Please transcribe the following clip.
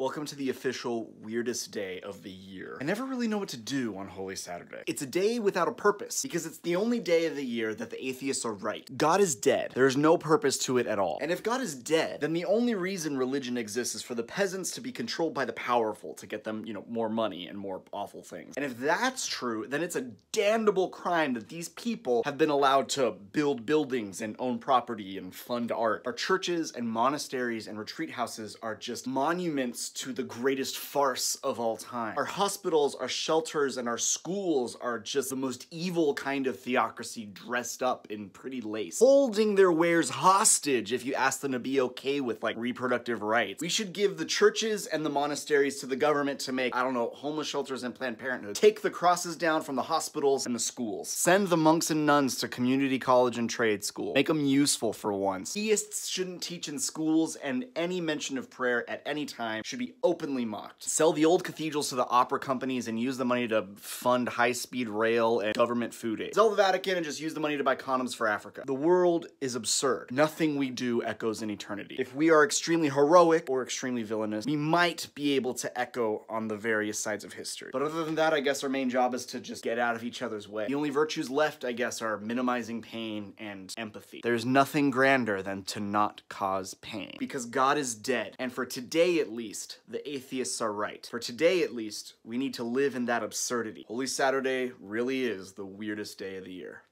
Welcome to the official weirdest day of the year. I never really know what to do on Holy Saturday. It's a day without a purpose, because it's the only day of the year that the atheists are right. God is dead. There is no purpose to it at all. And if God is dead, then the only reason religion exists is for the peasants to be controlled by the powerful to get them, you know, more money and more awful things. And if that's true, then it's a damnable crime that these people have been allowed to build buildings and own property and fund art. Our churches and monasteries and retreat houses are just monuments to the greatest farce of all time. Our hospitals, our shelters, and our schools are just the most evil kind of theocracy dressed up in pretty lace, holding their wares hostage if you ask them to be okay with like reproductive rights. We should give the churches and the monasteries to the government to make, I don't know, homeless shelters and Planned Parenthood. Take the crosses down from the hospitals and the schools. Send the monks and nuns to community college and trade school. Make them useful for once. Theists shouldn't teach in schools and any mention of prayer at any time should be openly mocked. Sell the old cathedrals to the opera companies and use the money to fund high-speed rail and government food aid. Sell the Vatican and just use the money to buy condoms for Africa. The world is absurd. Nothing we do echoes in eternity. If we are extremely heroic or extremely villainous, we might be able to echo on the various sides of history. But other than that, I guess our main job is to just get out of each other's way. The only virtues left, I guess, are minimizing pain and empathy. There's nothing grander than to not cause pain. Because God is dead, and for today at least, the atheists are right. For today, at least, we need to live in that absurdity. Holy Saturday really is the weirdest day of the year.